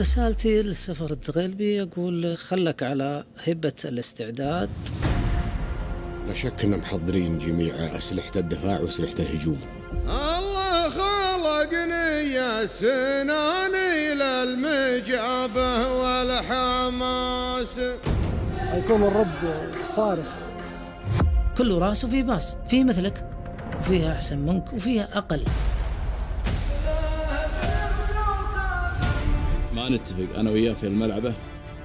رسالتي للسفر الدغيلبي أقول خلك على هبة الاستعداد. لا شك إن محضرين جميع أسلحة الدفاع وأسلحة الهجوم. الله خلقني يا سناني للمجابة والحماس. يكون الرد صارخ. كل رأس وفيه باس فيه مثلك وفيها أحسن منك وفيها أقل. ما نتفق أنا وياه في الملعبه.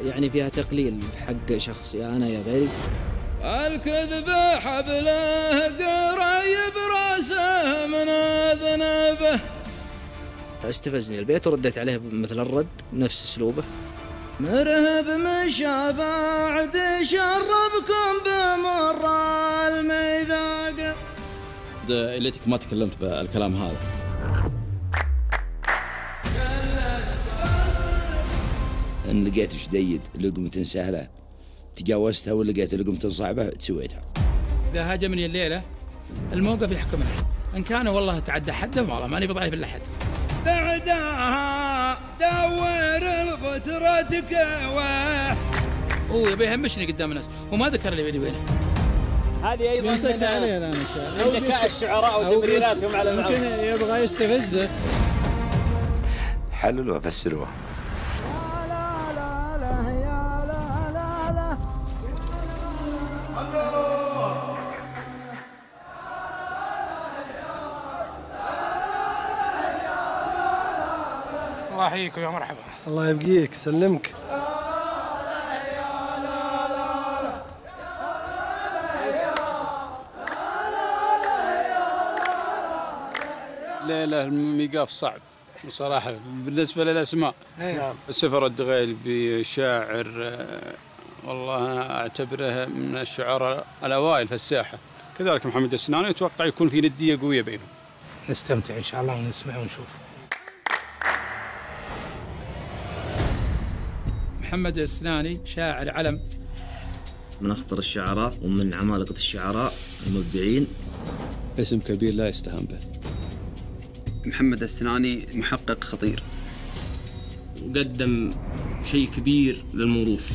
يعني فيها تقليل في حق شخص يا أنا يا غيري. الكذب حبله قريب راسه من ذنبه استفزني البيت ورديت عليه مثل الرد نفس أسلوبه. مرهب مشى بعد شربكم بمر الميثاق ليتك ما تكلمت بالكلام هذا. أن لقيت شديد لقمة سهلة. تجاوزتها ولقيت لقمة صعبة سويتها. إذا هاجمني الليلة الموقف يحكمني إن كان والله تعدى حده والله ماني بضعيف إلا حد. بعدها دور الغترة كواه هو يبي يهمشني قدام الناس. هو ما ذكر لي بيني وبينه. هذه أيضا يمسك من عليه الآن إن شاء الله. ذكاء الشعراء وتمريراتهم على بعض ممكن يبغى يستفزك حللوا وفسروها الله يحييكم يا مرحبا. الله يبقيك سلمك. ليلة الميقاف صعب بصراحة. بالنسبة للأسماء السفر الدغيلبي شاعر آه، والله أنا أعتبره من الشعراء الأوائل في الساحة. كذلك محمد السناني أتوقع يكون في ندية قوية بينهم. نستمتع إن شاء الله ونسمع ونشوف. محمد السناني شاعر علم. من أخطر الشعراء ومن عمالقة الشعراء المبدعين. اسم كبير لا يستهان به. محمد السناني محقق خطير. قدم شيء كبير للموروث.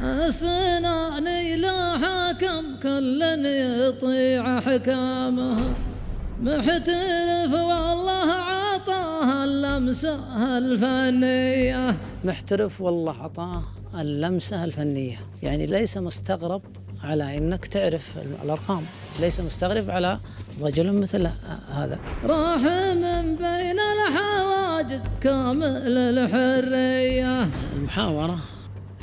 أسناني لا حاكم كل يطيع حكامه. محترف والله اللمسة الفنية. محترف والله عطاه اللمسة الفنية. يعني ليس مستغرب على إنك تعرف الأرقام. ليس مستغرب على رجل مثل هذا. راح من بين الحواجز كامل الحرية. المحاورة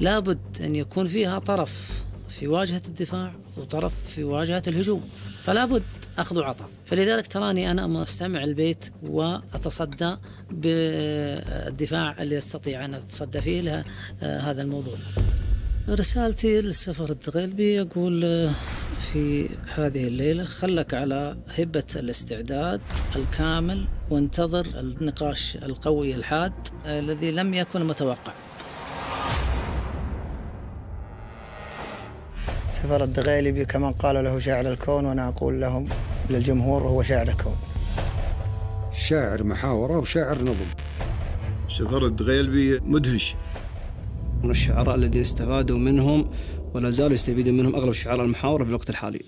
لابد أن يكون فيها طرف في واجهة الدفاع وطرف في واجهة الهجوم. فلا بد أخذ وعطاء. فلذلك تراني أنا مستمع البيت وأتصدى بالدفاع اللي استطيع أن أتصدى فيه لها آه، هذا الموضوع. رسالتي للسفر الدغيلبي أقول آه، في هذه الليلة خلك على هبة الاستعداد الكامل وانتظر النقاش القوي الحاد آه، الذي لم يكن متوقع. سفر الدغيلبي كما قال له شاعر الكون وأنا أقول لهم للجمهور هو شاعر الكون. شاعر محاورة وشاعر نظم. سفر الدغيلبي مدهش. من الشعراء الذين استفادوا منهم ولا زالوا يستفيدون منهم أغلب شعراء المحاورة في الوقت الحالي.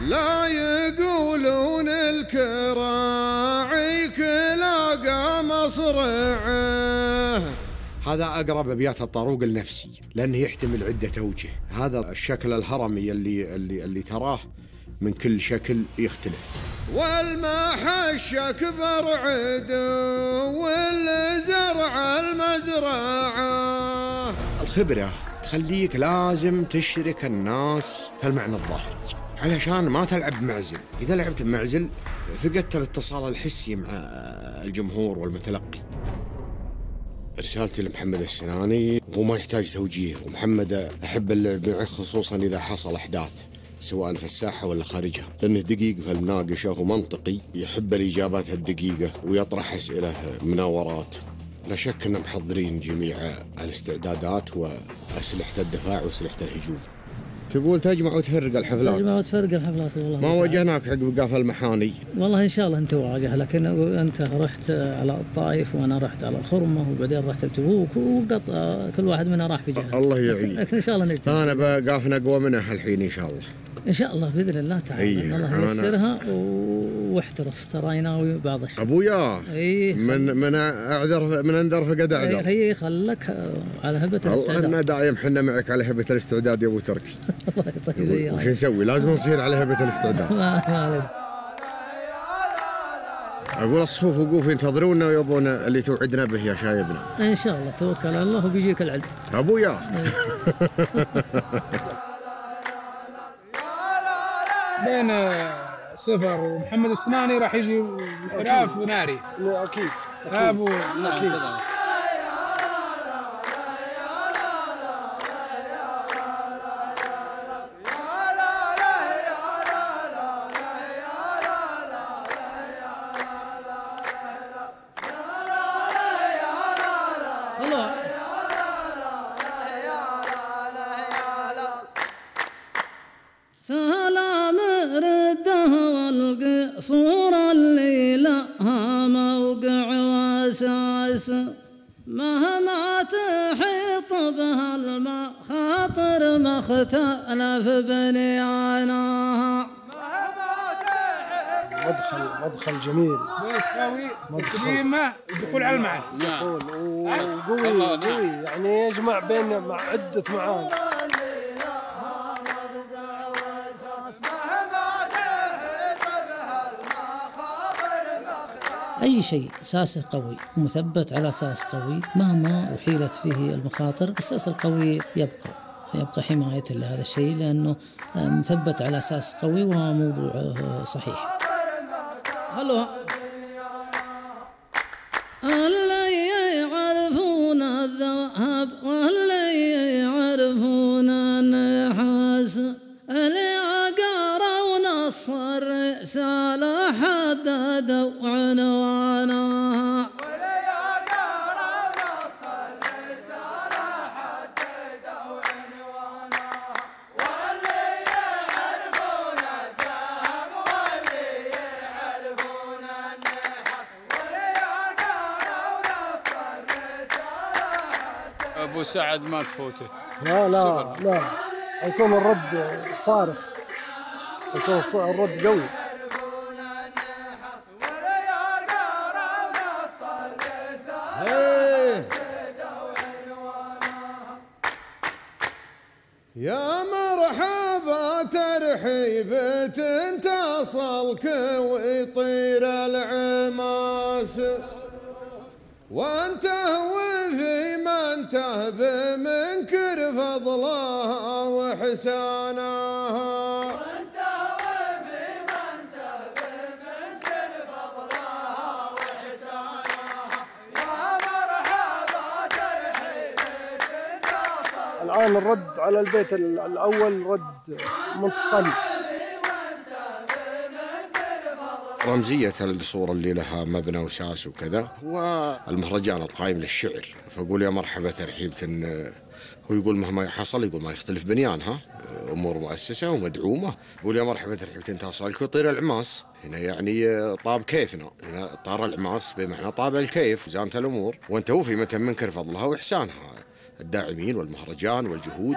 لا يقولون الكراعي كلاقى مصرعه هذا أقرب أبيات الطاروق النفسي لأنه يحتمل عدة أوجه. هذا الشكل الهرمي اللي اللي اللي تراه من كل شكل يختلف. والمحش اكبر عدو والزرع المزرعة. الخبرة تخليك لازم تشرك الناس في المعنى الظاهري علشان ما تلعب معزل. إذا لعبت بمعزل فقدت الاتصال الحسي مع الجمهور والمتلقي. رسالتي لمحمد السناني هو ما يحتاج توجيه ومحمد أحب اللعب معه خصوصا إذا حصل أحداث سواء في الساحه ولا خارجها. لأنه دقيق في المناقشة ومنطقي يحب الإجابات الدقيقة ويطرح أسئلة مناورات. لا شك إن محضرين جميع الاستعدادات وأسلحة الدفاع وأسلحة الهجوم. تقول تجمع وتفرق الحفلات. تجمع وتفرق الحفلات والله ما واجهناك عقب قافل المحاني. والله إن شاء الله أنت واجه لكن أنت رحت على الطائف وأنا رحت على الخرمة وبعدين رحت لتبوك وقط كل واحد منا راح في جهة. الله يعين. لكن إن شاء الله نجتمع. أنا بقافنا اقوى منه الحين إن شاء الله. إن شاء الله بإذن الله تعالى. أيه، الله ييسرها واحترس ترى يناوي بعض الشيء. أبويا اي من من اعذر من انذر فقد أعذر. هي خلك على هبة الاستعداد. ان دايم حنا معك على هبة الاستعداد يا أبو تركي. الله يطيب وش نسوي؟ لازم نصير على هبة الاستعداد. ما ما عليك. أقول الصفوف وقوف ينتظرونا ويبون اللي توعدنا به يا شايبنا. إن شاء الله توكل على الله وبيجيك العلم. أبويا. بين آه، سفر ومحمد السناني راح يجي خلاف ناري أكيد. أكيد. الله مدخل جميل قوي مدخل. سليمه الدخول على المعنى دخول وقوي قوي. يعني يجمع بين مع عدة معاني. أي شيء أساسه قوي ومثبت على أساس قوي مهما أحيلت فيه المخاطر الأساس القوي يبقى يبقى حماية لهذا الشيء لأنه آه، مثبت على أساس قوي وموضوعه صحيح. هلو. اللي يعرفون الذهب واللي يعرفون النحاس. اللي قرون الص الرسالة حددوا عنوانها أبو سعد ما تفوته. لا لا لا. يكون الرد صارخ. يكون الرد قوي. يا مرحبا ترحيبة تصلك ويطير العماس. وانته وفي فضلها وحسانها الآن الرد على البيت ال- الأول رد منتقل. رمزية القصور اللي لها مبنى وساس وكذا هو المهرجان القائم للشعر. فأقول يا مرحبا ترحيبة هو يقول مهما حصل يقول ما يختلف بنيانها أمور مؤسسة ومدعومة. يقول يا مرحبا ترحيبة تصلك وطير العماس. هنا يعني طاب كيفنا. هنا طار العماس بمعنى طاب الكيف وزانت الأمور. وأنت وفي متى منكر فضلها وإحسانها. الداعمين والمهرجان والجهود.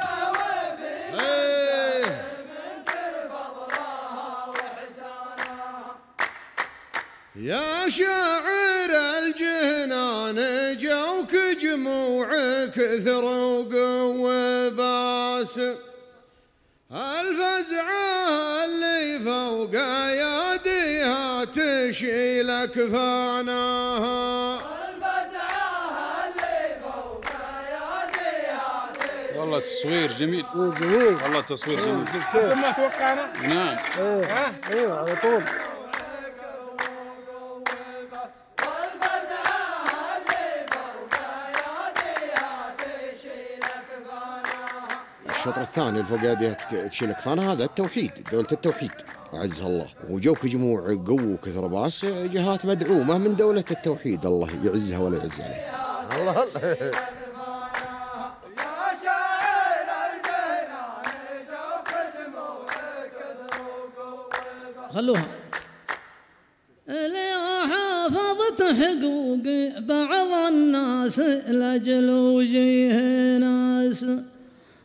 يا شاعر الجنان جوك جموع كثر وقوة باس الفزعة اللي فوق اياديها تشيل كفانها والله تصوير جميل. تصوير جميل. والله تصوير جميل. ما توقعنا نعم. إيه. أيوه على طول. الشطر الثاني الفقادي تشيل فأنا هذا التوحيد دولة التوحيد. أعزها الله. وجوك جموع قوة وكثر باس جهات مدعومة من دولة التوحيد. الله يعزها ولا يعز عليه. الله خلوها. اللي حافظت حقوق بعض الناس لأجل وجيه ناس.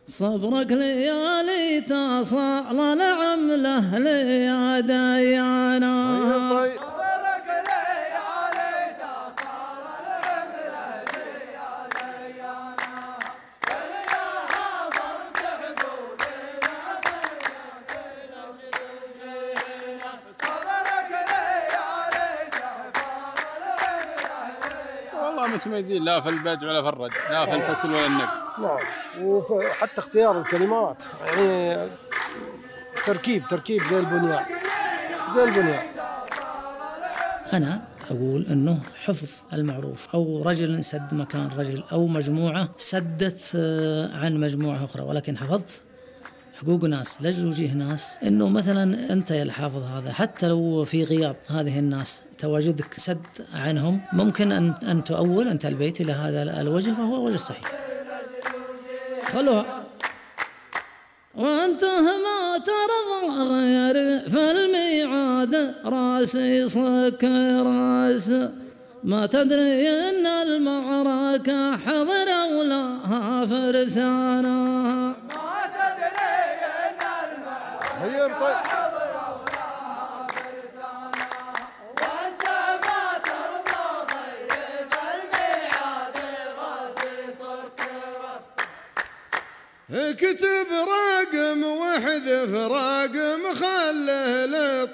صبرك ليالي تصال العمله ليا ديانا. طيب والله متميزين لا في البدع ولا في الرد لا في الفتل ولا النقل نعم. وحتى اختيار الكلمات. يعني تركيب تركيب زي البنيان. زي البنيان. أنا أقول أنه حفظ المعروف. أو رجل سد مكان رجل أو مجموعة سدت آه، عن مجموعة أخرى. ولكن حفظت حقوق ناس لجل وجيه ناس. إنه مثلا أنت يا الحافظ هذا حتى لو في غياب هذه الناس تواجدك سد عنهم ممكن ان أن تؤول أنت البيت إلى هذا الوجه فهو وجه صحيح. خلوها. وأنت ما ترضى غير فالميعاد راسي صك رأس. ما تدري إن المعركة حضر ولها فرسانا. هيا طيب اكتب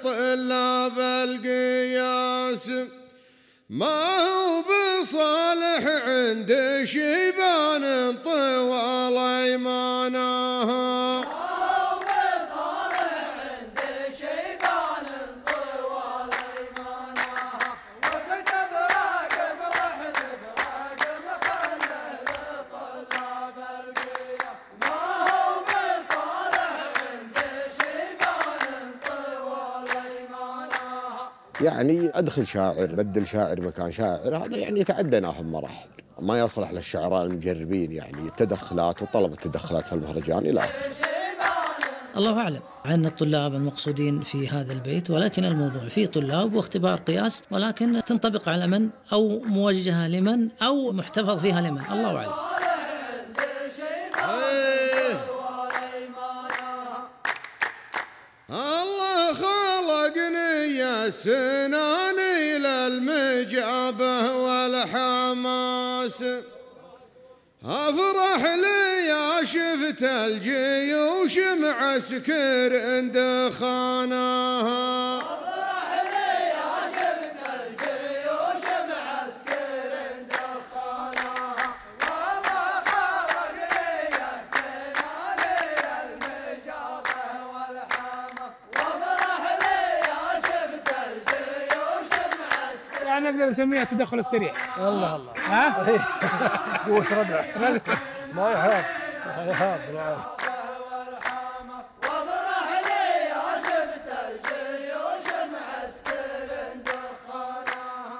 خله لطلاب القياس ما هو بصالح عند شيبان أدخل شاعر بدل شاعر مكان شاعر هذا يعني يتعدى ناخذ مراحل. ما يصلح للشعراء المجربين يعني التدخلات وطلب التدخلات في المهرجان إلى آخره. الله أعلم عن الطلاب المقصودين في هذا البيت ولكن الموضوع فيه طلاب واختبار قياس ولكن تنطبق على من؟ أو موجهة لمن؟ أو محتفظ فيها لمن؟ الله أعلم. الله خلقني يا سناني للمجابة والحماس. أفرح لي يا شفت الجيوش معسكر دخانها نقدر نسميها التدخل السريع. الله الله. ها؟ قوة ردع. ما يهاب. ما يهاب بالعافية.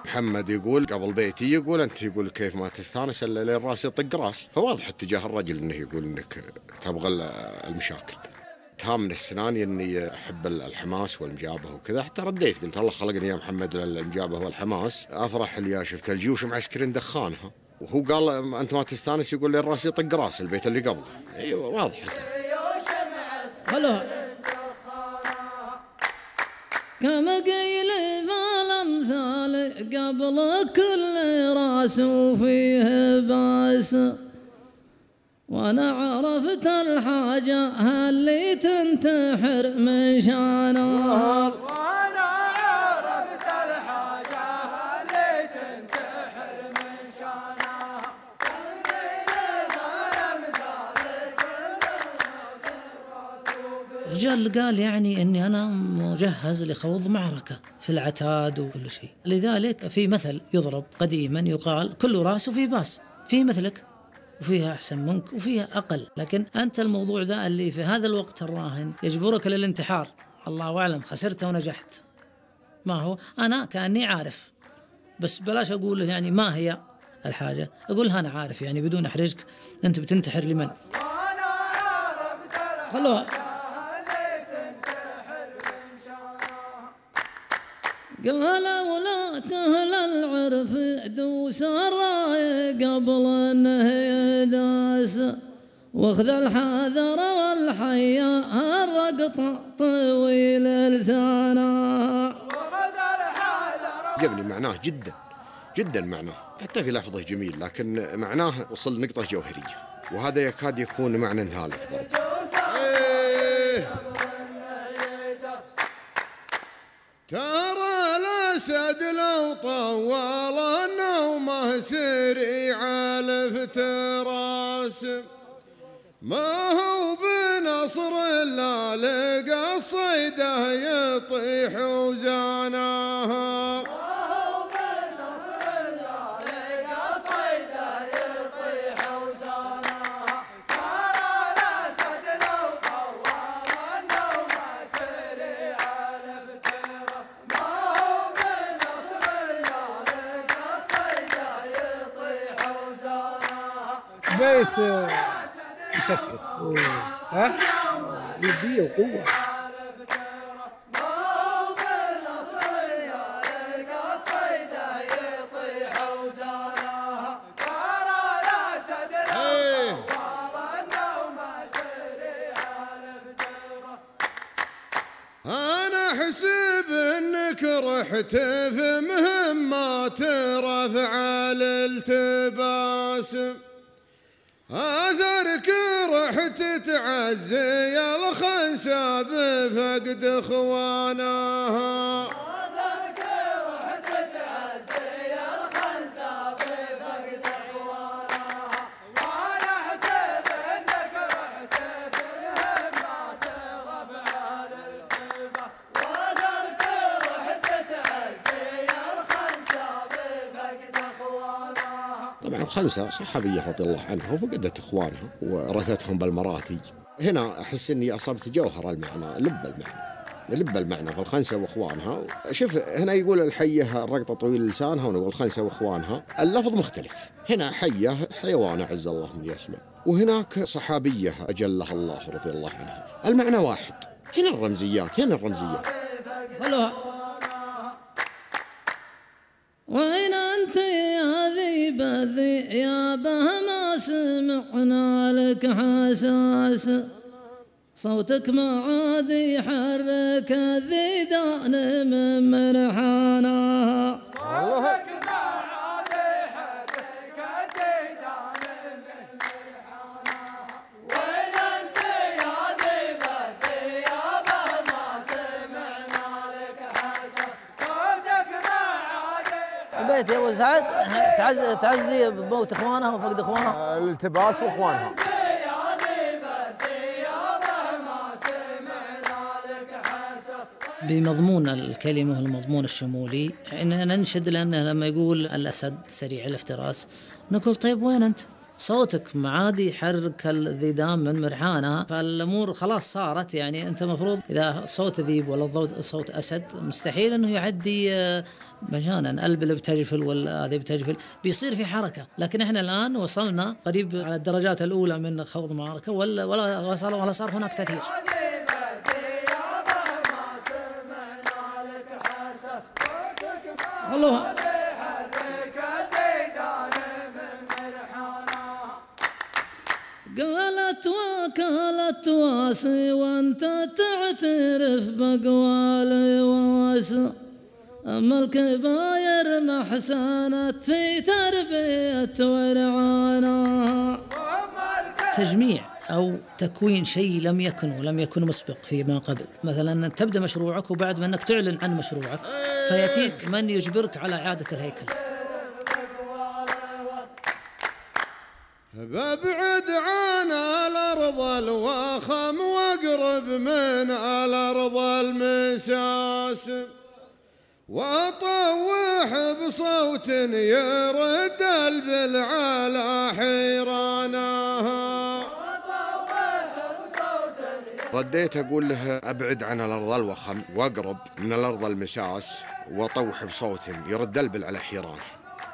محمد يقول قبل بيتي يقول أنت يقول كيف ما تستانس إلا لين راسي يطق راس. فواضح اتجاه الرجل إنه يقول إنك تبغى ال- المشاكل. اتهام من السناني إني أحب الحماس والمجابهة وكذا. حتى رديت قلت الله خلقني يا محمد للمجابهة والحماس. أفرح اللي شفت الجيوش معسكرين دخانها وهو قال أنت ما تستانس يقول لين راسي يطق رأس البيت اللي قبله. أيوه واضح خلوها كما قيل فالامثال قبل كل رأس وفيه باس. وأنا عرفت الحاجة اللي تنتحر من شانها الرجال قال يعني إني أنا مجهز لخوض معركة في العتاد وكل شيء. لذلك في مثل يضرب قديما يقال كل رأس في بأس. في مثلك؟ وفيها أحسن منك وفيها أقل. لكن أنت الموضوع ذا اللي في هذا الوقت الراهن يجبرك للانتحار. الله أعلم خسرت ونجحت ما هو؟ أنا كأني عارف. بس بلاش أقول له يعني ما هي الحاجة. أقول لها أنا عارف يعني بدون أحرجك. أنت بتنتحر لمن؟ خلوها. قال ولاك أهل العرف دوس الراي قبل أنه يداس. واخذ الحذر والحيا الرقط طويل لسانه عجبني معناه جدا جدا معناه. حتى في لفظه جميل لكن معناه وصل نقطة جوهرية. وهذا يكاد يكون معنى ثالث برضه. إيه. الاسد لو طول النوم سريع الافتراس ما هو بنصر إلا لقى الصيده يطيح وزانها بيت آه، مسكت ها؟ يدية وقوة. إيه. أنا أحسب إنك رحت في مهمات رفع الالتباس. رحت تعزي الخنسة بفقد الخنسة صحابية رضي الله عنها وفقدت إخوانها ورثتهم بالمراثي. هنا أحس أني أصبت جوهر المعنى لب المعنى لب المعنى فالخنسة وإخوانها شوف هنا يقول الحية الرقطة طويل لسانها ونقول الخنسة وإخوانها اللفظ مختلف. هنا حية حيوان عز الله من يسمع. وهناك صحابية أجلها الله رضي الله عنها. المعنى واحد. هنا الرمزيات هنا الرمزيات. وين أنت يا ذيب الذيابه ما سمعنا لك حساس. صوتك ما عاد يحرك الذيدان من مرحانا بيت يا أبو سعد. تعزي تعزي بموت إخوانها وفقد إخوانها. الالتباس وإخوانها. بمضمون الكلمة والمضمون الشمولي إننا ننشد لأنه لما يقول الأسد سريع الافتراس نقول طيب وين أنت؟ صوتك معادي يحرك الذيدان من مرحانها فالأمور خلاص صارت يعني أنت المفروض إذا صوت ذيب ولا صوت أسد مستحيل إنه يعدي آه، مجانا البل بتجفل ولا هذه بتجفل. بيصير في حركة. لكن إحنا الآن وصلنا قريب على الدرجات الأولى من خوض معركة ولا ولا ولا صار هناك تاثير قالت وكالت واسي وأنت تعترف بقوال واسي أما الكباير ما حسنت في تربية ورعانا تجميع أو تكوين شيء لم يكن ولم يكن مسبق فيما قبل. مثلا أن تبدأ مشروعك وبعد ما أنك تعلن عن مشروعك فيأتيك من يجبرك على إعادة الهيكل. ببعد عن الأرض الوخم واقرب من الأرض المساس وطوح بصوت يرد البل على حيرانها. رديت أقول له أبعد عن الأرض الوخم وأقرب من الأرض المساس وطوح بصوت يرد البل على حيران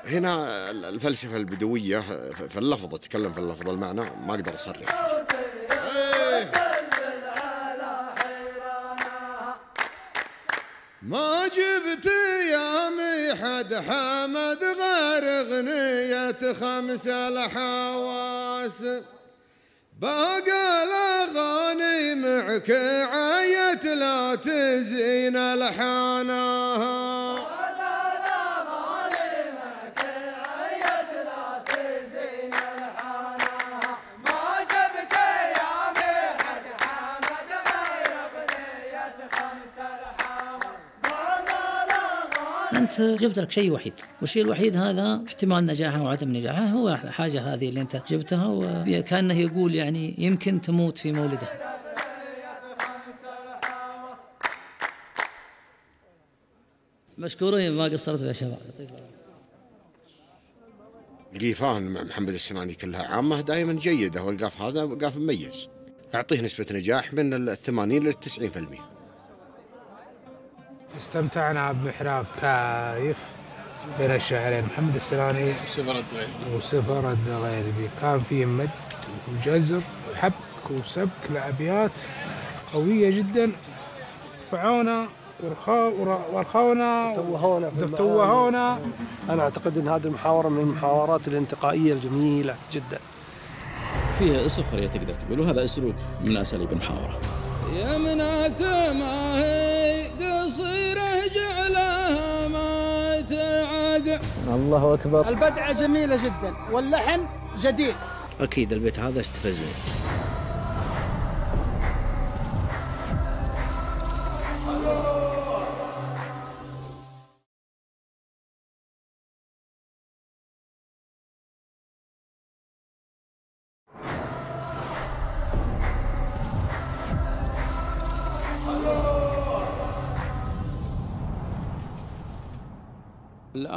هنا الفلسفة البدوية في اللفظ أتكلم في اللفظ المعنى ما أقدر أصرح. ما جبت يا ميحد حمد غير أغنية خمس الحواس. باقى الأغاني معك عيت لا تزين الحانها انت جبت لك شيء وحيد. والشيء الوحيد هذا احتمال نجاحه وعدم نجاحه هو الحاجة هذه اللي أنت جبتها وكأنه يقول يعني يمكن تموت في مولده. مشكورين ما قصرت يا شباب. القيفان مع محمد السناني كلها عامة دائما جيدة والقاف هذا قاف مميز. أعطيه نسبة نجاح من الثمانين للتسعين في المية استمتعنا بمحراب كايف بين الشاعرين محمد السناني وسفر الدغيلبي وسفر الدغيلبي كان فيه مد وجزر وحبك وسبك لأبيات قوية جدا. فعونا ورخونا توهونا توهونا. أنا أعتقد إن هذه المحاورة من المحاورات الانتقائية الجميلة جدا. فيها سخريه تقدر تقول وهذا اسلوب من أساليب المحاورة. يمناك ما هي. الله أكبر. البدعة جميلة جدا واللحن جديد. أكيد البيت هذا استفزني.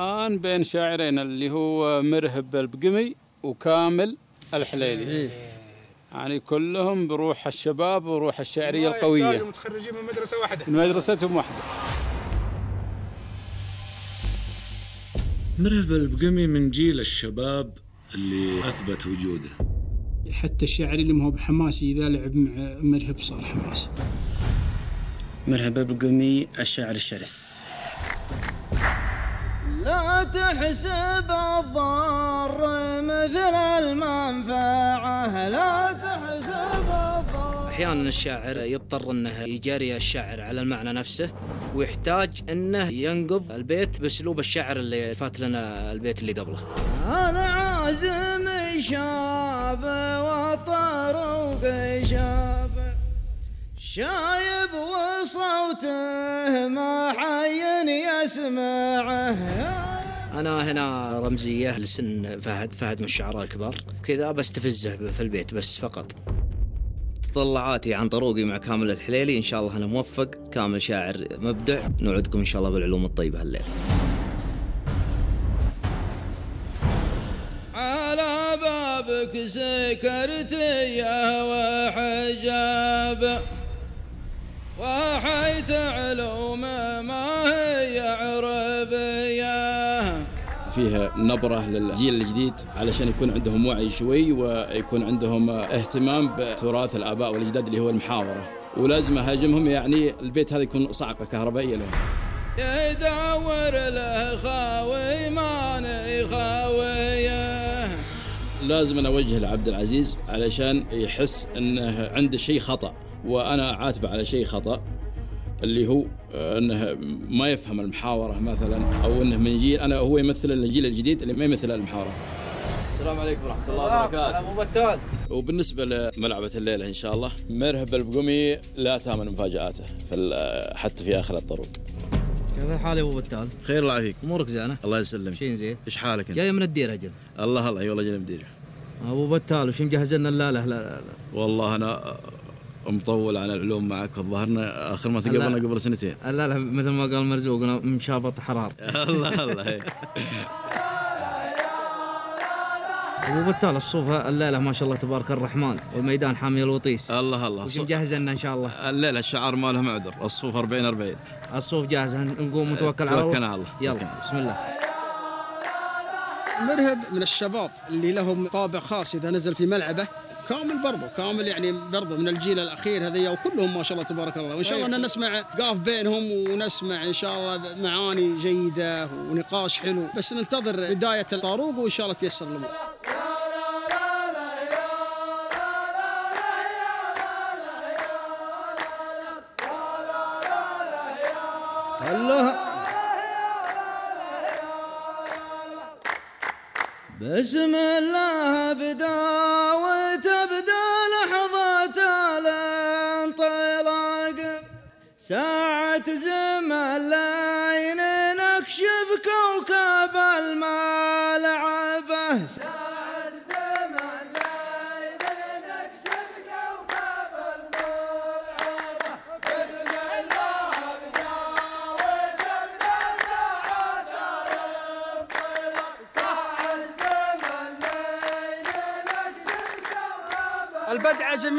الآن بين شاعرين اللي هو مرهب البقمي وكامل الحليلي. يعني كلهم بروح الشباب وروح الشعرية القوية. متخرجين من مدرسة واحدة. من مدرستهم واحدة. مرهب البقمي من جيل الشباب اللي أثبت وجوده. حتى الشاعري اللي ما هو بحماسي إذا لعب مع مرهب صار حماسي مرهب البقمي الشاعر الشرس. لا تحسب الضار مثل المنفعة. لا تحسب الضار. أحيانا الشاعر يضطر أنه يجاري الشعر على المعنى نفسه ويحتاج أنه ينقض البيت بأسلوب الشعر اللي فات لنا البيت اللي قبله. أنا عازم شاب وطروق شاب شايب وصوته ما يسمعه أنا هنا رمزية لسن فهد فهد من الشعراء الكبار. كذا بستفزه في البيت بس فقط. تطلعاتي عن طروقي مع كامل الحليلي إن شاء الله أنا موفق. كامل شاعر مبدع. نوعدكم إن شاء الله بالعلوم الطيبة هالليل. على بابك سكرتيه وحجاب. وحيت علوم ما هي عربية. فيها نبرة للجيل الجديد علشان يكون عندهم وعي شوي ويكون عندهم اهتمام بتراث الآباء والأجداد اللي هو المحاورة. ولازم أهاجمهم يعني البيت هذا يكون صعقة كهربائية لهم. يدور له خاوي ماني خاويه لازم أنا أوجه لعبد العزيز علشان يحس أنه عنده شيء خطأ. وأنا عاتبه على شيء خطأ اللي هو أنه ما يفهم المحاورة مثلا أو أنه من جيل أنا هو يمثل الجيل الجديد اللي ما يمثل المحاورة. السلام عليكم ورحمة الله وبركاته. ابو بتال. وبالنسبة لملعبة الليلة إن شاء الله مرهب البقمي لا تامن مفاجآته في حتى في آخر الطرق. كيف الحال يا أبو بتال؟ خير الله يعافيك. أمورك زينة؟ الله يسلمك. شين زين؟ إيش حالك أنت؟ جاي من الديره أجل. الله الله أي والله جاي من الديره. أبو بتال وش مجهز لنا الليلة؟ لا لا لا. والله أنا مطول على العلوم معك الظهرنا آخر ما تقابلنا قبل سنتين. لا لا مثل ما قال مرزوق مشابط حرار. الله الله هيك. أبو بتال الصوفة الليلة ما شاء الله تبارك الرحمن والميدان حامي الوطيس. الله الله. وش مجهز لنا إن شاء الله؟ الليلة الشعار ما له معذر الصوف 40 40 الصوف جاهزه نقوم نتوكل على الله توكلنا على الله. يلا بسم الله. مرهب من الشباب اللي لهم طابع خاص إذا نزل في ملعبه كامل برضو كامل يعني برضو من الجيل الأخير هذي وكلهم ما شاء الله تبارك الله. وإن شاء الله إن نسمع قاف بينهم ونسمع إن شاء الله معاني جيدة ونقاش حلو. بس ننتظر بداية الطاروق وإن شاء الله تيسر الأمور. الله. بسم الله بدا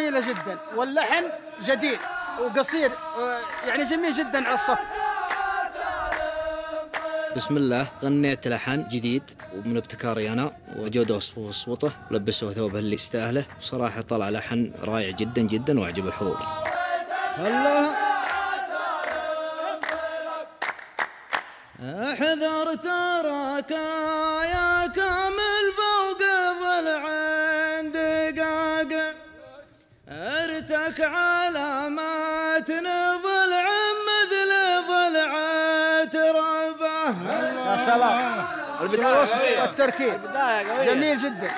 جميلة جدا واللحن جديد وقصير آه، يعني جميل جدا على الصف. بسم الله غنيت لحن جديد ومن ابتكاري أنا وجوده وصفوف الصوته ولبسوه ثوبه اللي يستاهله. وصراحه طلع لحن رائع جدا جدا واعجب الحضور. الله. أحذر تراك يا كامل. ارتك علامات ضلع مثل ضلع تربه يا سلام الوصف والتركيب جميل جدا.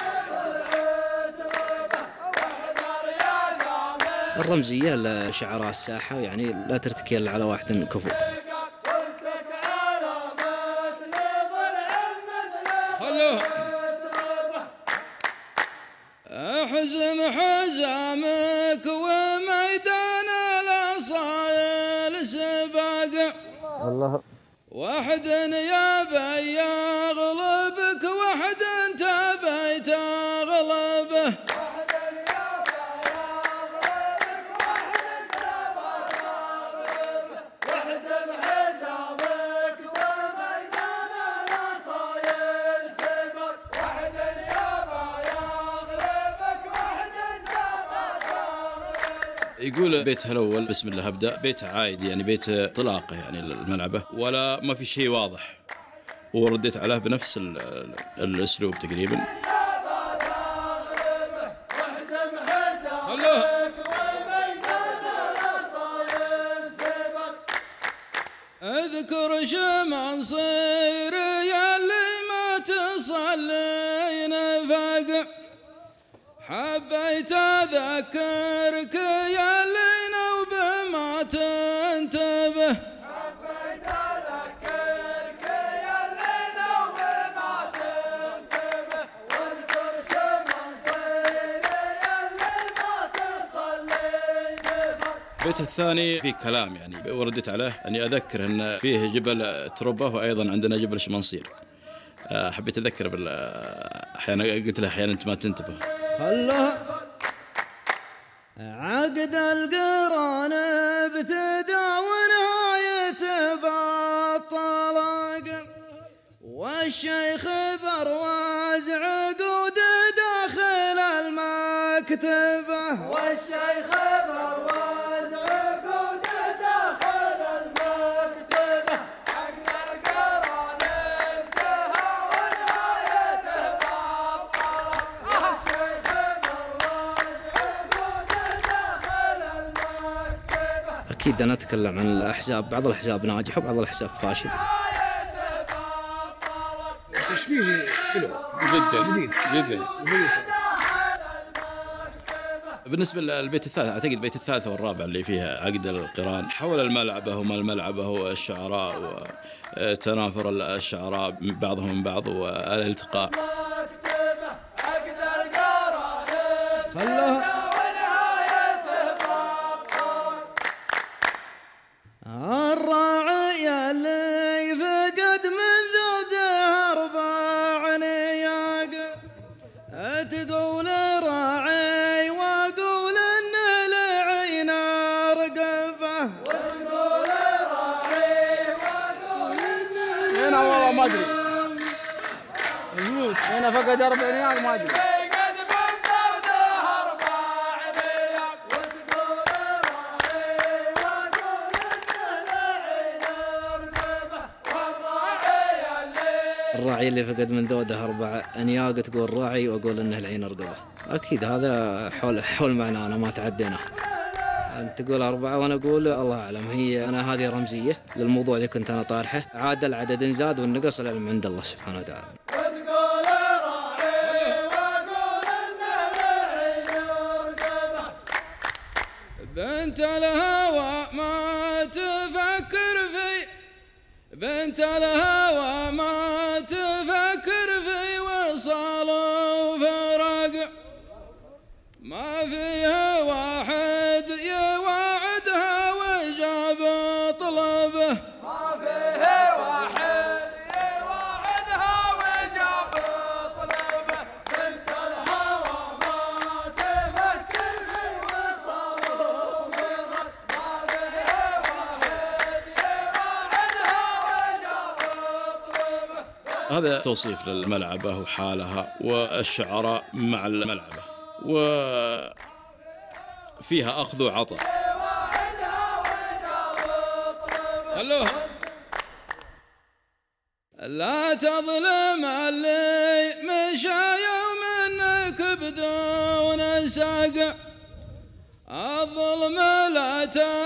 الرمزية لشعراء الساحة يعني لا ترتكي إلا على واحد كفو. خلوه. أحزم حزامك واحد يبي يغلبك واحد تبي تغلبه واحزم يقول بيتها الأول بسم الله أبدأ. بيت عايد يعني بيت طلاقه يعني الملعبة. ولا ما في شيء واضح. ورديت عليه بنفس ال- ال- الأسلوب تقريبا. الثاني في كلام يعني ورديت عليه أني أذكر أن فيه جبل تربة وأيضا عندنا جبل شمنصير آه، حبيت أذكر بال أحيانا قلت له أحيانا أنت ما تنتبه. الله عقد القران ابتدى بالطلاق والشيخ برواز أكيد أنا أتكلم عن الأحزاب بعض الأحزاب ناجح وبعض الأحزاب فاشل تشبيه حلو. جدا. جديد. جدا. بالنسبة للبيت الثالث أعتقد البيت الثالث والرابع اللي فيها عقد القرآن حول الملعبة وما الملعبة والشعراء وتنافر الشعراء بعضهم من بعض والالتقاء. أربع أنياق تقول راعي وأقول إنه العين رقبة أكيد هذا حول حول معناه أنا ما تعدينا. أنت تقول أربعة وأنا أقول الله أعلم. هي أنا هذه رمزية للموضوع اللي كنت أنا طارحه. عاد العدد زاد والنقص العلم عند الله سبحانه وتعالى. بنت الهوى ما تفكر في بنت الهوى ما هذا توصيف للملعبة وحالها والشعراء مع الملعبة وفيها أخذ وعطاء. لا تظلم اللي مشى يوم انك بدون ساق. الظلم لا تقربه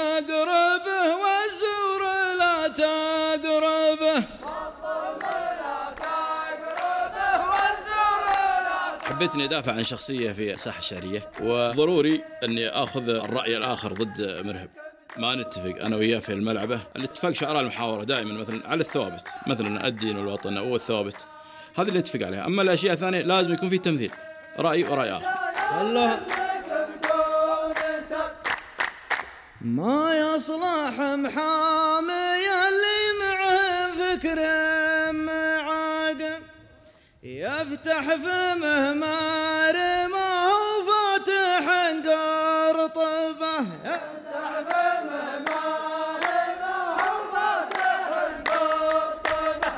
حبيت إني أدافع عن شخصية في الساحة الشعريه وضروري إني آخذ الرأي الآخر ضد مرهب. ما نتفق أنا وياه في الملعبة. الاتفاق شعراء المحاورة دائما مثلا على الثوابت مثلا الدين والوطن أو الثوابت. هذه اللي نتفق عليها أما الأشياء الثانية لازم يكون في تمثيل رأي ورأي آخر. الله. ما يصلح محامي اللي معه فكر معاق يفتح فمه ما رماه فاتح قرطبه يفتح فمه ما رماه فاتح قرطبه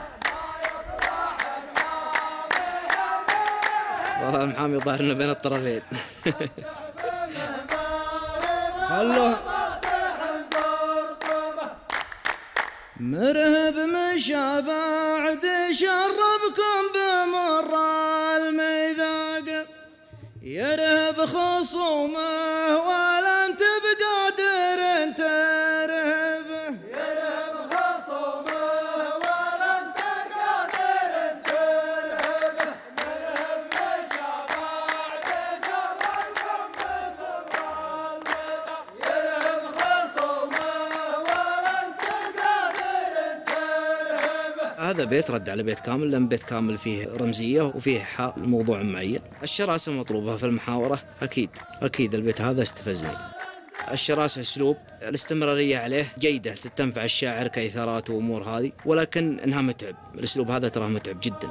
والله المحامي ظاهر إنه بين الطرفين. الله مرهب مشى بعد شربكم بمر الميثاق يرهب خصومه ولا أنت بقادر ترهبه هذا بيت رد على بيت كامل لأن بيت كامل فيه رمزية وفيه حاء موضوع معين. الشراسة مطلوبة في المحاورة أكيد أكيد البيت هذا استفزني الشراسة أسلوب الاستمرارية عليه جيدة تنفع الشاعر كإثارات وأمور هذه ولكن إنها متعب. الأسلوب هذا تراه متعب جدا.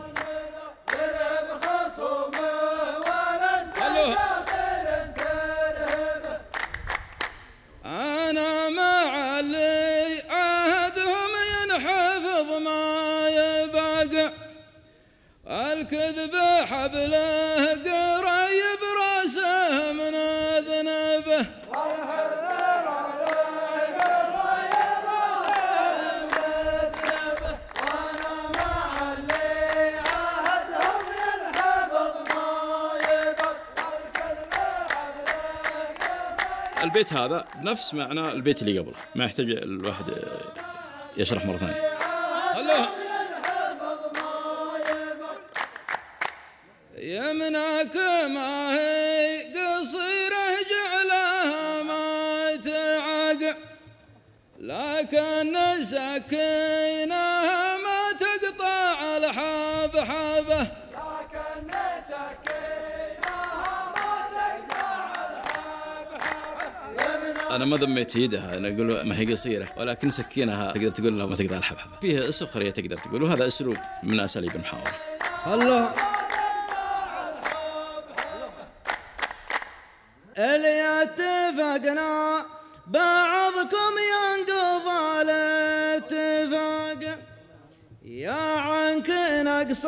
البيت هذا نفس معنى البيت اللي قبله. ما يحتاج الواحد يشرح مرة ثانية. يمناك ما هي قصيرة جعلها ما تعق. لكن سكينها أنا ما ذميت يدها. أنا أقول ما هي قصيرة. ولكن سكينها تقدر تقول لها ما تقطع الحبحبه فيها سخرية تقدر تقول وهذا أسلوب من أساليب المحاوره الله. اللي اتفقنا بعضكم ينقض الاتفاق يا عنك نقص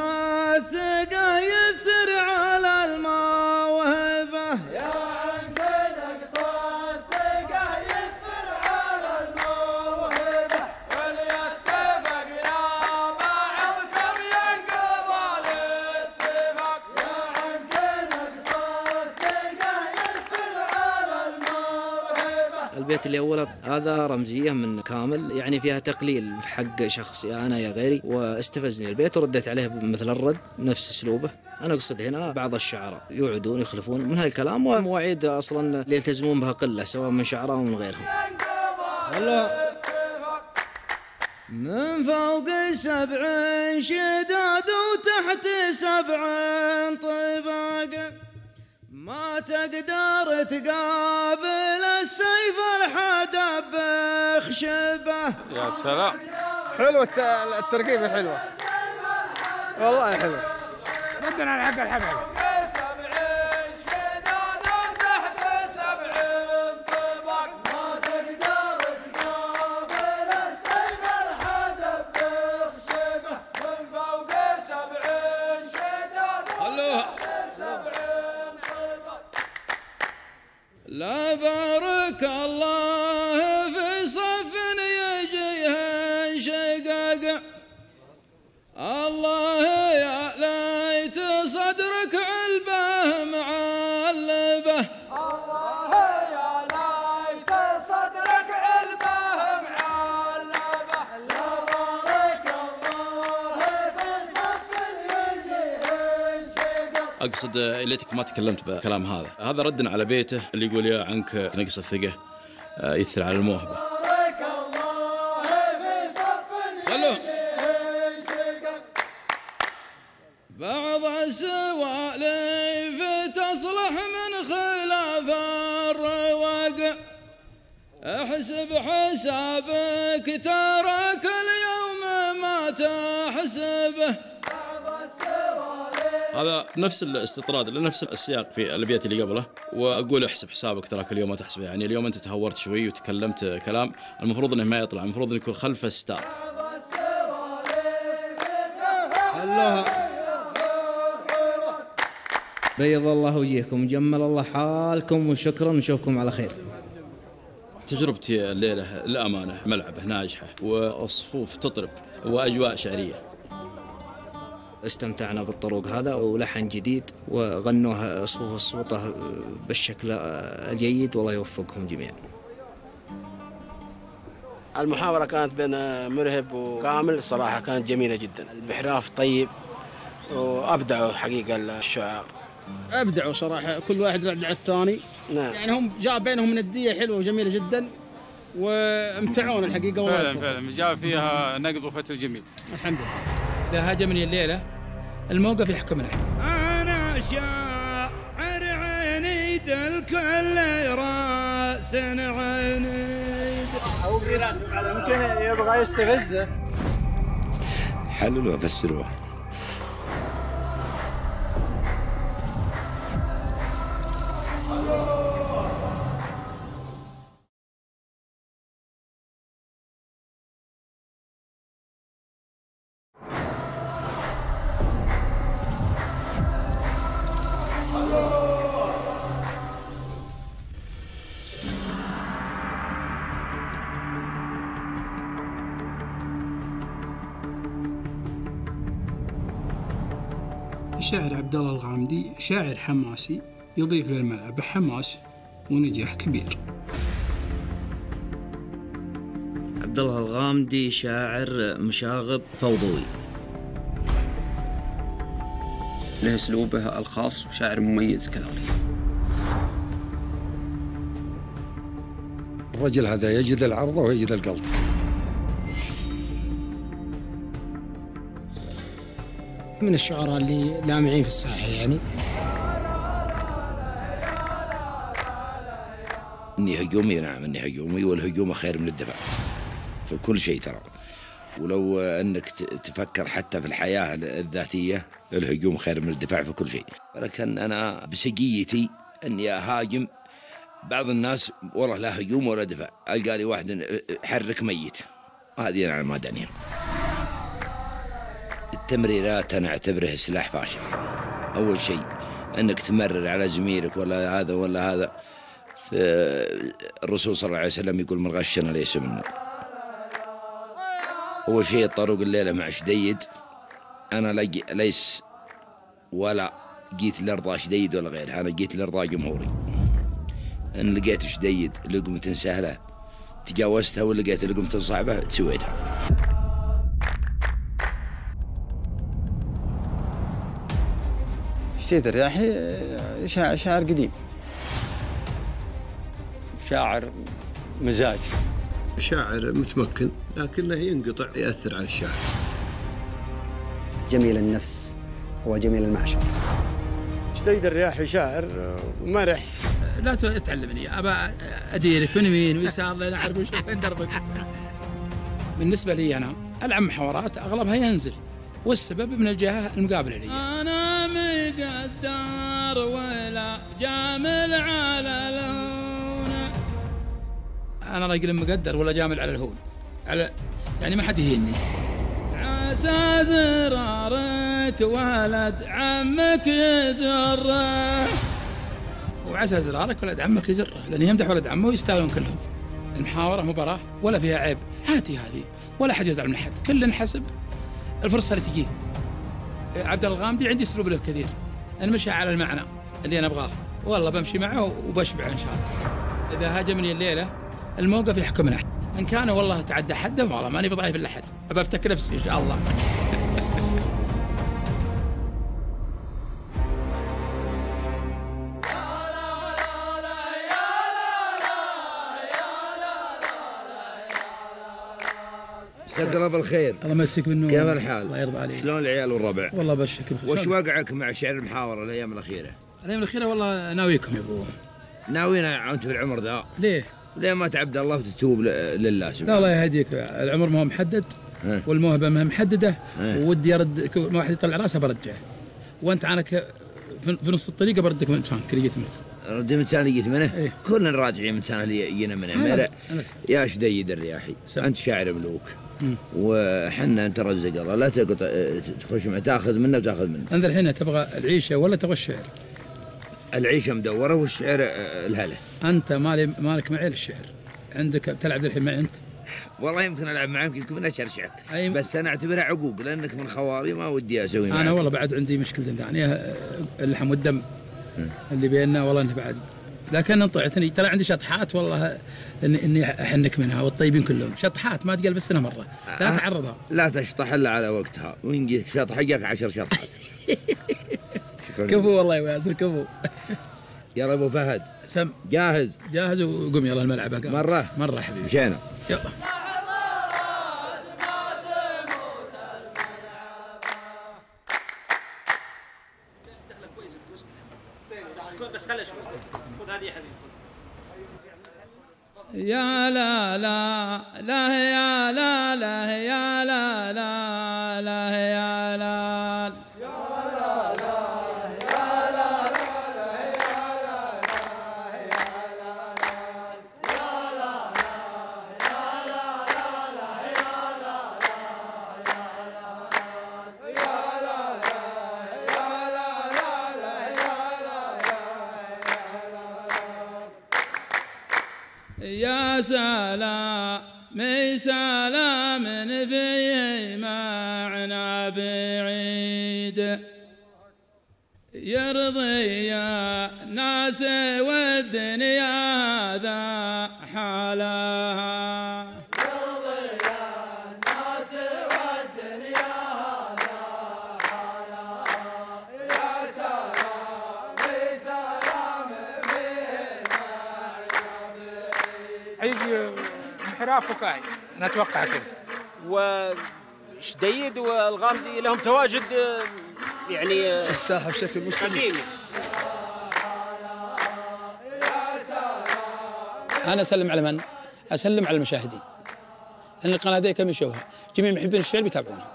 البيت اللي أوله هذا رمزية من كامل يعني فيها تقليل في حق شخص أنا يا غيري واستفزني البيت ورديت عليه مثل الرد نفس أسلوبه. أنا أقصد هنا بعض الشعراء يوعدون يخلفون من هالكلام ومواعيد أصلا اللي يلتزمون بها قلة سواء من شعراء أو من غيرهم. من فوق سبع شداد وتحت سبع طباق ما تقدر تقابل السيف الحدب بخشبة. يا سلام. حلوة الترقيبة حلوة. والله حلوة. ردنا على حق الحبل بارك الله أقصد ليتك ما تكلمت بالكلام هذا. هذا ردا على بيته اللي يقول يا عنك نقص الثقة آه، يثر على الموهبة. بعض السواليف تصلح من خلاف الرواق. احسب حسابك تراك نفس الاستطراد نفس السياق في الابيات اللي قبله. وأقول احسب حسابك تراك اليوم ما تحسبه يعني اليوم أنت تهورت شوي وتكلمت كلام المفروض إنه ما يطلع المفروض إنه يكون خلفه ستار. بيض الله وجيهكم جمل الله حالكم وشكرا نشوفكم على خير. تجربتي الليلة للامانه ملعبه ناجحة والصفوف تطرب وأجواء شعرية. استمتعنا بالطروق هذا ولحن جديد وغنوها صفوف الصوطة بالشكل الجيد والله يوفقهم جميعا. المحاورة كانت بين مرهب وكامل الصراحة كانت جميلة جدا. البحراف طيب وأبدعوا حقيقة الشعراء ابدعوا صراحة كل واحد رد على الثاني. نعم. يعني هم جاء بينهم نديه حلوة وجميلة جدا وامتعون الحقيقة والله فعلا. فعلا. جاء فيها نقد وفتل جميل. الحمد لله. إذا هاجمني الليلة الموقف يحكمنا أنا شاعر عنيد الكل رأس عنيد أو ممكن يبغى يستفزه. حللوها فسروها الشاعر عبد الله الغامدي شاعر حماسي يضيف للملعب حماس ونجاح كبير. عبد الله الغامدي شاعر مشاغب فوضوي. له اسلوبه الخاص وشاعر مميز كذلك. الرجل هذا يجد العرض ويجد القلب. من الشعراء اللي لامعين في الساحه يعني. اني هجومي نعم اني هجومي والهجوم خير من الدفاع في كل شيء ترى. ولو أنك تفكر حتى في الحياة الذاتية الهجوم خير من الدفاع في كل شيء. ولكن أنا بسجيتي أني أهاجم بعض الناس والله لا هجوم ولا دفاع. ألقى لي واحد حرك ميت. هذه أنا ما دانيها. التمريرات أنا أعتبره سلاح فاشل. أول شيء إنك تمرر على زميلك ولا هذا ولا هذا. الرسول صلى الله عليه وسلم يقول من غشنا ليس منا. أول شيء الطروق الليلة مع شديد. أنا لقي ليس ولا جيت لإرضاء شديد ولا غيره أنا جيت لإرضاء جمهوري. إن لقيت شديد لقمة سهلة تجاوزتها ولقيت لقمة صعبة سويتها. سيد الرياحي شاعر, قديم. شاعر مزاج. شاعر متمكن لكنه ينقطع يأثر على الشاعر. جميل النفس وجميل المعشر. شديد الرياحي شاعر مرح لا تعلمني ابى اديرك من يمين ويسار لا أعرف وش وين دربك. بالنسبة لي أنا العب محاورات أغلبها ينزل والسبب من الجهة المقابلة لي. مقدر ولا جامل على لون. أنا راجل مقدر ولا جامل على الهون. على يعني ما حد يهيني. عسى زرارك ولد عمك يزره. وعسى زرارك ولد عمك يزره لأن يمدح ولد عمه ويستاهلون كلهم. المحاورة مباراة ولا فيها عيب. عادي هذه ولا حد يزعل من حد كل حسب الفرصة اللي تجيه عبد الغامدي عندي أسلوب له كثير. أنا مشى على المعنى اللي أنا أبغاه. والله بمشي معه وبشبع إن شاء الله. إذا هاجمني الليلة الموقف يحكمنا. إن كان والله تعدى حده والله ماني بضعيف إلا حد. أبى افتك نفسي إن شاء الله. مساك الله بالخير الله يمسك بالنور كيف الحال؟ الله يرضى عليك شلون العيال والربع؟ والله بخير وش؟ وقعك مع شعر المحاورة الأيام الأخيرة؟ الأيام الأخيرة والله ناويكم يا أبو ناويين أنت في العمر ذا ليه؟ ليه ما تعبد الله وتتوب لله لا سبحانه الله يهديك العمر ما هو محدد. والموهبة ما هي محددة إيه. ودي أرد ك- ما واحد يطلع راسه برجعه وأنت عنك في نص الطريق بردك من انسان كريت منه رد من جيت منه إيه؟ كلنا راجعين من سنة اللي جينا منه يا شديد الرياحي أنت شاعر ملوك. وحنا انت رزق الله لا تقطع تخش معه تاخذ منه وتاخذ منه. انت الحين تبغى العيشة ولا تبغى الشعر؟ العيشة مدورة والشعر آه، الهلة. انت مالي مالك معي الشعر. عندك تلعب الحين معي انت؟ والله يمكن ألعب معك يمكن من اشرشعك أي- بس أنا أعتبرها عقوق لأنك من خواري ما ودي أسوي معك أنا والله بعد عندي مشكلة ثانية اللحم والدم اللي بيننا والله إنه بعد. لكن انطعتني ترى عندي شطحات والله اني إني أحنك منها والطيبين كلهم. شطحات ما تقل بالسنه مرة. لا آه. تعرضها. لا تشطح إلا على وقتها. وينجيك شطح حقك عشر شطحات. كفو والله يا ياسر كفو. يلا أبو فهد. سم. جاهز؟ جاهز وقم يلا الملعب. مرة؟ مرة حبيبي. مشينا. يلا. بس خلي شوي خذ هذه يا حبيبي يا لا لا لا يا لا لا يا لا لا لا يا لا سلام سلام في معنى بعيد. يرضي يا ناس والدنيا ذا حالها انحراف فكاهي أنا أتوقع كذا. وشديد والغامدي لهم تواجد يعني الساحة بشكل مستمر. قديم أنا أسلم على من؟ أسلم على المشاهدين. لأن القناة ذي كم يشوفها جميع محبين الشعر بيتابعونها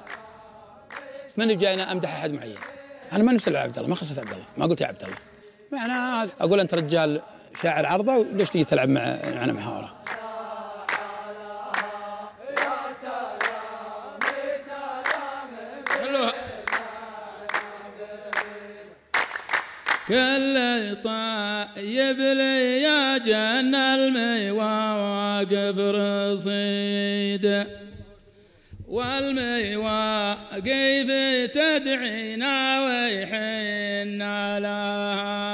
ماني جاينا أمدح أحد معين؟ أنا ما نفس عبد الله ما خصت عبد الله. ما قلت يا عبد الله. معنى أقول أنت رجال شاعر عرضة وليش تجي تلعب مع معنا محاورة؟ كل طيب لي يا جن الميوى واقف رصيد. والمواقف تدعينا ويحن لها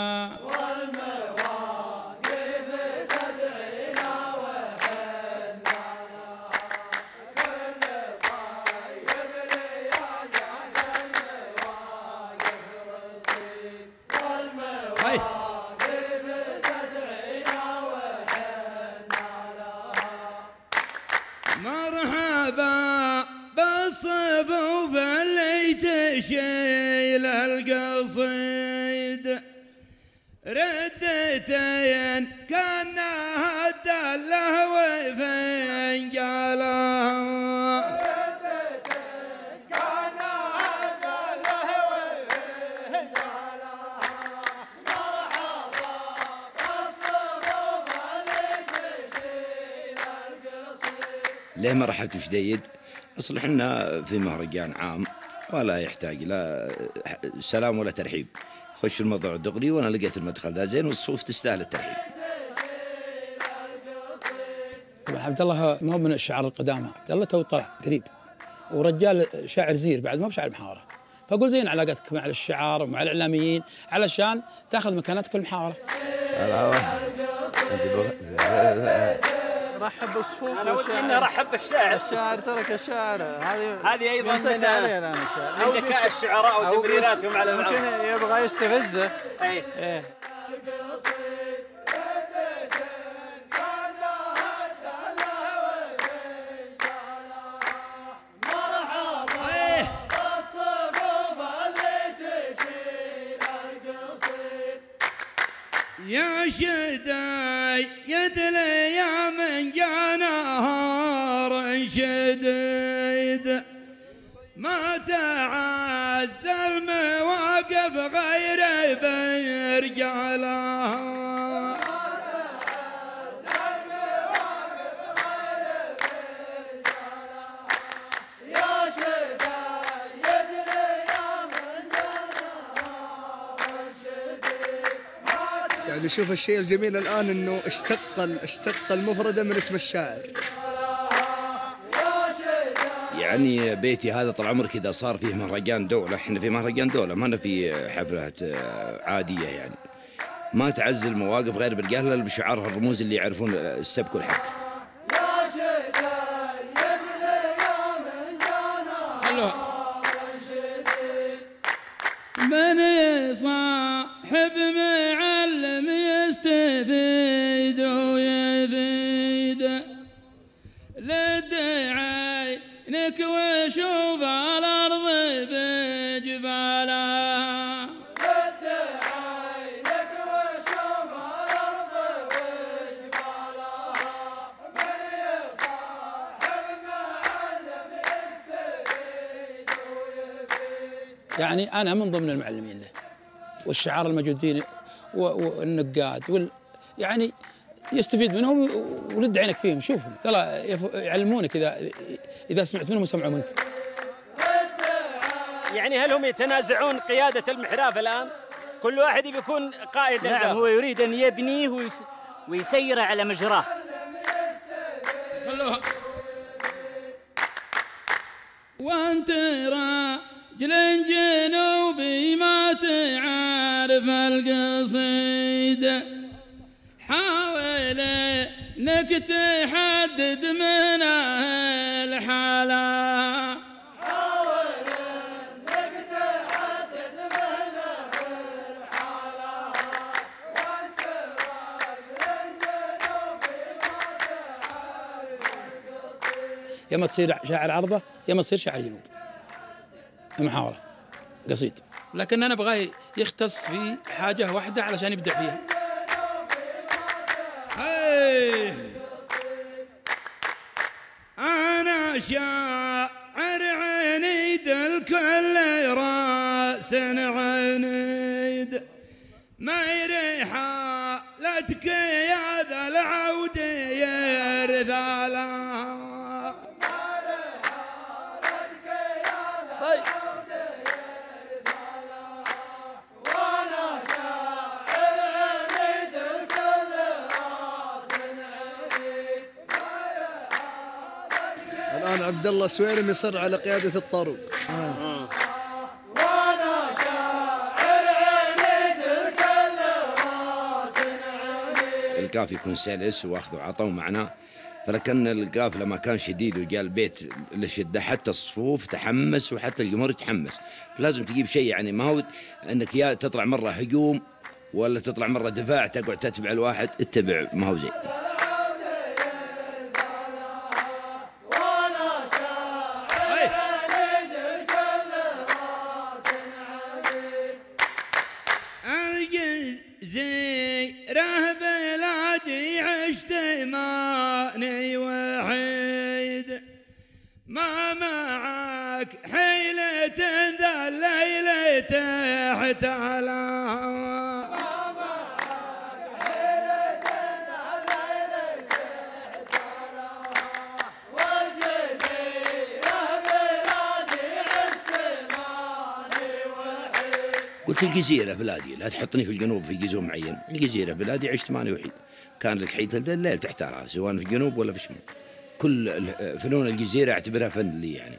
ردتين كأنها الدله وفنجالها ليه ما رحبت جديد؟ اصل إحنا في مهرجان عام ولا يحتاج لا سلام ولا ترحيب خش في الموضوع دغري وأنا لقيت المدخل ذا زين والصفوف تستاهل الترحيب. طبعا عبد الله ما هو من الشعراء القدامى. عبد الله تو طلع قريب. ورجال شاعر زير بعد ما بشاعر محاورة. فاقول زين علاقتك مع الشعار ومع الإعلاميين علشان تاخذ مكانتك في المحاورة. رحب بالصفوف أنا ودي. إني ارحب بالشاعر الشاعر ترك الشاعر هذه هذه أيضا من عليه الان الشاعر من ذكاء الشعراء أو وتمريراتهم على بعض ممكن يبغى يستفزه. اي إيه. يا شداي يدلي يا نهار شديد. ما تعز المواقف غير برجالها يعني شوف الشيء الجميل الآن إنه اشتق ال- اشتق المفردة من اسم الشاعر. يعني بيتي هذا طال عمرك إذا صار فيه مهرجان دولة إحنا في مهرجان دولة ما أنا في حفلة آه، عادية يعني. ما تعز المواقف غير بالقهله اللي بشعارها الرموز اللي يعرفون السبك والحق يا من من صاحب معلم يعني أنا من ضمن المعلمين له والشعار الموجودين و- والنقاد وال يعني يستفيد منهم ولد عينك فيهم شوفهم يف- يعلمونك اذا إذا سمعت منهم يسمعوا منك. يعني هل هم يتنازعون قيادة المحراف الآن؟ كل واحد بيكون قائد نعم. هو يريد أن يبنيه ويس... ويسيره على مجراه وأنت راجل جنوبي ما تعرف القصيدة حاول إنك تحدد من الحالة يا اما تصير شاعر عرضه يا اما تصير شاعر جنوب. محاورة. قصيد لكن أنا أبغاه يختص في حاجة واحدة علشان يبدع فيها. أنا شاعر عنيد الكل راس عنيد. ما يري حالتك يا ذا العود طيب عبد الله سويرم يصر على قيادة الطاروق. القاف يكون سلس واخذ وعطى ومعناه فلكن القاف لما كان شديد وجاء البيت لشدة حتى الصفوف تحمس وحتى الجمهور يتحمس. لازم تجيب شيء يعني ما هو إنك يا تطلع مرة هجوم ولا تطلع مرة دفاع تقعد تتبع الواحد اتبع ما هو زين. قلت الجزيرة بلادي. لا تحطني في الجنوب في جزء معين. الجزيرة بلادي عشت ماني وحيد. كان لك حيث الليل تحتارها سواء في الجنوب ولا في الشمال. كل فنون الجزيرة أعتبرها فن لي يعني.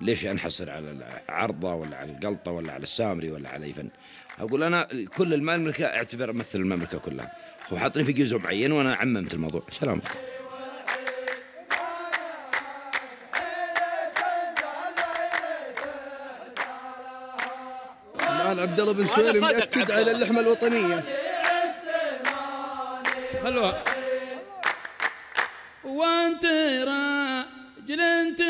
ليش أنحصر على العرضة ولا على القلطة ولا على السامري ولا على أي فن؟ أقول أنا كل المملكة أعتبر امثل المملكة كلها. هو حاطني في جزء معين وأنا عممت الموضوع. سلامك. الان عبد الله بن سويلم عبد على. اللحمة الوطنية خلوها وانت راجل تريد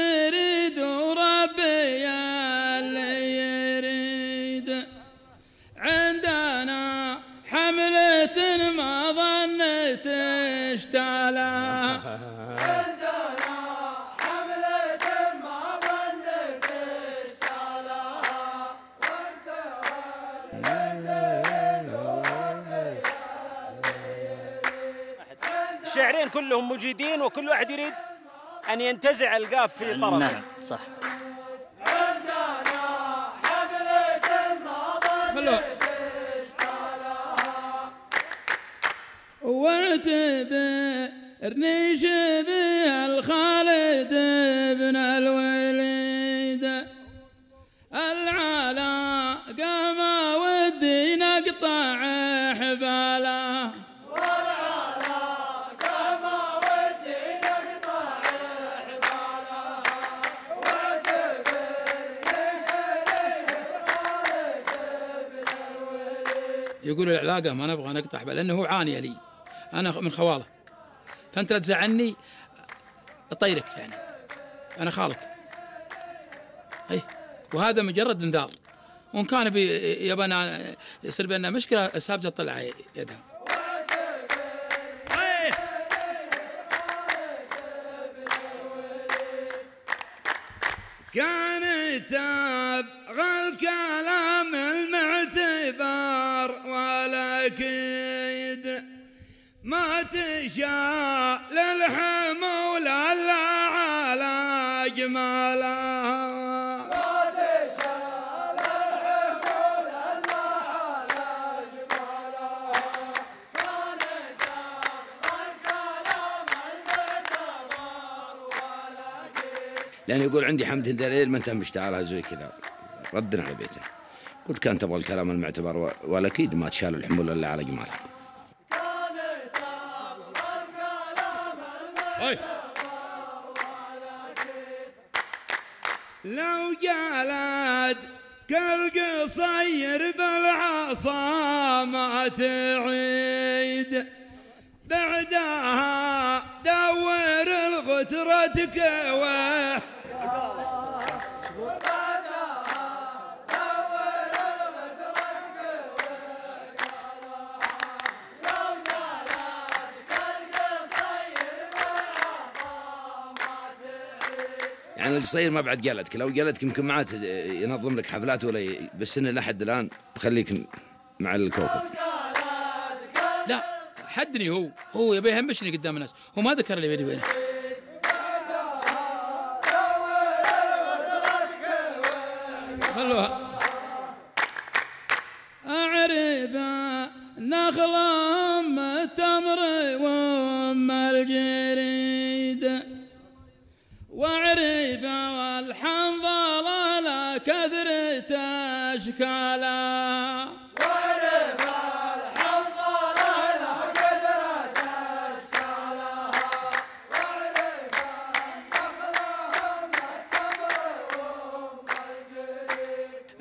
كلهم مجيدين وكل واحد يريد أن ينتزع القاف في طرفه. نعم صح. واعتبرني العلاقة ما نبغى نقطع بل لأنه هو عانية لي. أنا من خواله. فأنت لا تزعلني. أطيرك يعني. أنا خالك. أي. وهذا مجرد انذار. وإن كان يبنا يصير بيننا مشكلة السابجة طلع يدها. الكلام المعتبر ولا كيد ما تشاء للحمول الا على جمالها لأنه يقول عندي حمد دليل ما انت مشتعلها زي كذا. ردا على بيته. قلت كان تبغى الكلام المعتبر و- والاكيد ما تشال الحمول الا على جمالها. لو جلد كالقصير بالعصا ما تعيد. بعدها دور الغترة تكوى. يعني القصير ما بعد جلدك لو جلدك يمكن ما عاد ينظم لك حفلات ولا. بس إنه لحد الآن بخليك مع الكوكب لا حدني هو هو يبي يهمشني قدام الناس هو ما ذكر لي بيني وبينه خلوها أشكالها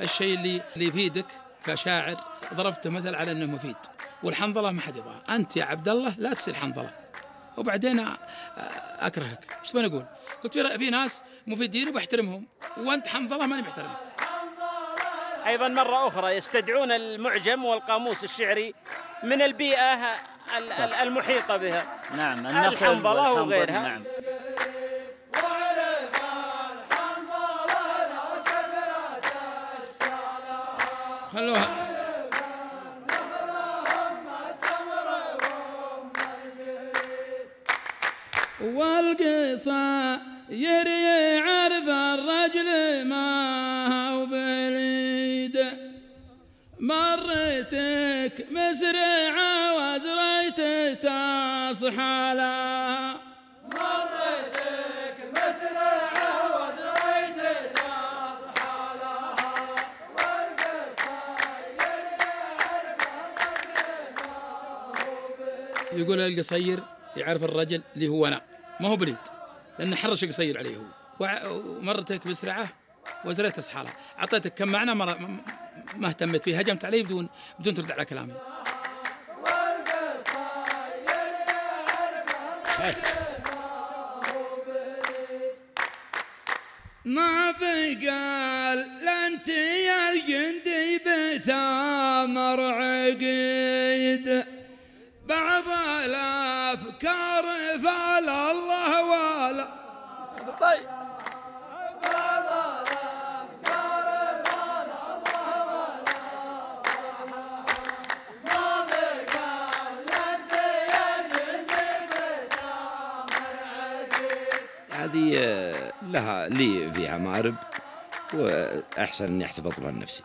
الشيء اللي اللي يفيدك كشاعر ضربته مثل على إنه مفيد. والحنظله ما حد يبغاها أنت يا عبد الله لا تصير حنظله وبعدين أكرهك. إيش تبغى أقول قلت في ناس مفيدين وبحترمهم وأنت حنظله ماني محترمك. أيضا مرة أخرى يستدعون المعجم والقاموس الشعري من البيئة ال- ال- المحيطة بها. نعم النخل الحنظلة وغيرها. نعم. خلوها والقصة يري مرتك مسرعة وزريت لها يقول القصير يعرف الرجل اللي هو أنا. ما هو بليد لأنه حرش قصير عليه هو. ومرتك بسرعة وزريت اصحالها أعطيتك كم معنى مرة ما- ما اهتميت فيه هجمت علي بدون بدون ترد على كلامي. ما بقال انت يا الجندي بثامر عقيد لها لي فيها مارب وأحسن أني أحتفظ بها لنفسي.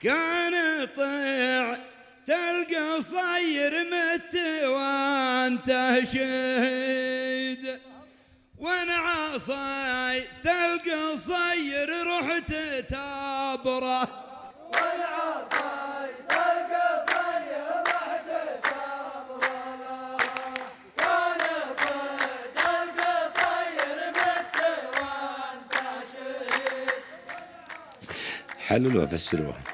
كان طيع تلقى صير مت وانت شهيد وأنا عصاي تلقى صير رحت تابره. حللوها فسروها.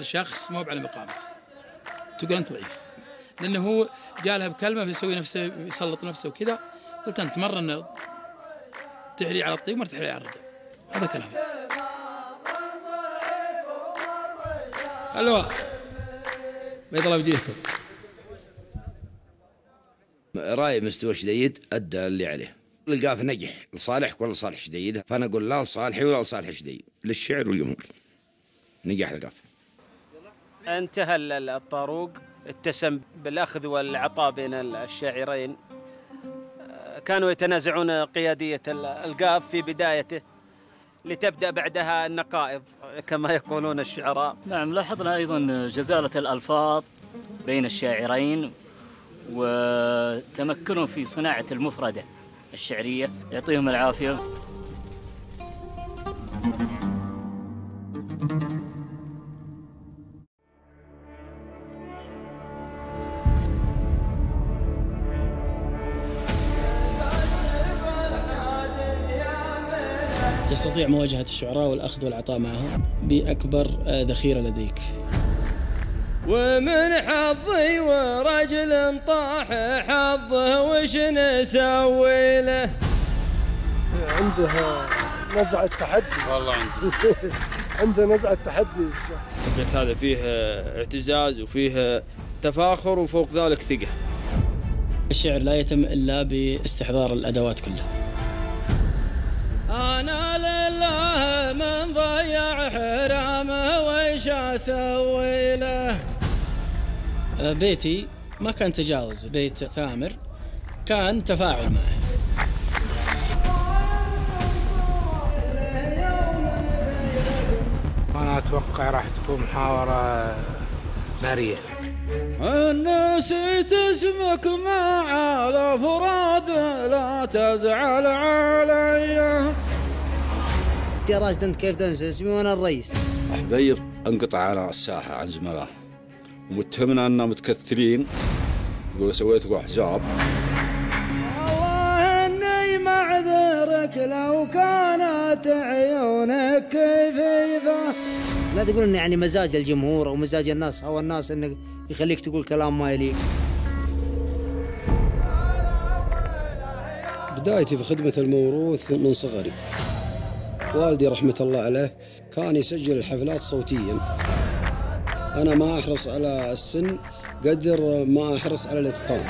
تنقال لشخص مو على مقامك تقول أنت ضعيف. لأنه هو جالها بكلمة فيسوي نفسه يسلط نفسه وكذا. قلت أنت مرة أنه تحري على الطيب مرة تحري على الردة هذا كلام خلوها بيض الله وجيهكم رأي مستوى شديد أدى اللي عليه. القاف نجح. لصالحك ولا لصالح شديد. فأنا أقول لا لصالحي ولا لصالح شديد. للشعر والجمهور. نجح القاف انتهى ال- ال- الطاروق. اتسم بالأخذ والعطاء بين ال- الشاعرين. آه، كانوا يتنازعون قيادية ال- القاف في بدايته لتبدأ بعدها النقائض كما يقولون الشعراء. نعم لاحظنا أيضا جزالة الألفاظ بين الشاعرين وتمكنهم في صناعة المفردة الشعرية. يعطيهم العافية. تستطيع مواجهة الشعراء والأخذ والعطاء معهم بأكبر آه، ذخيرة لديك. ومن حظي ورجل طاح حظه وش نسوي له؟ عنده نزعة تحدي. والله عندي. عنده نزعة تحدي. البيت هذا فيه اعتزاز وفيه تفاخر وفوق ذلك ثقة. الشعر لا يتم إلا باستحضار الأدوات كلها. إنا لله من ضيع حرامه ويش أسوي له بيتي ما كان تجاوز بيت ثامر كان تفاعل معه. أنا أتوقع راح تكون محاورة نارية. نسيت اسمك مع الأفراد لا تزعل علي. يا راشد أنت كيف تنسى اسمي وأنا الرئيس. حبيب انقطع أنا الساحة عن زملائه ومتهمنا أننا متكثرين يقول سويت احزاب والله إني معذرك لو كانت عيونك كيفيفة. لا تقول انه يعني مزاج الجمهور أو مزاج الناس أو الناس انك يخليك تقول كلام ما يليق. بدايتي في خدمة الموروث من صغري. والدي رحمة الله عليه كان يسجل الحفلات صوتيا. أنا ما أحرص على السن قدر ما أحرص على الإتقان.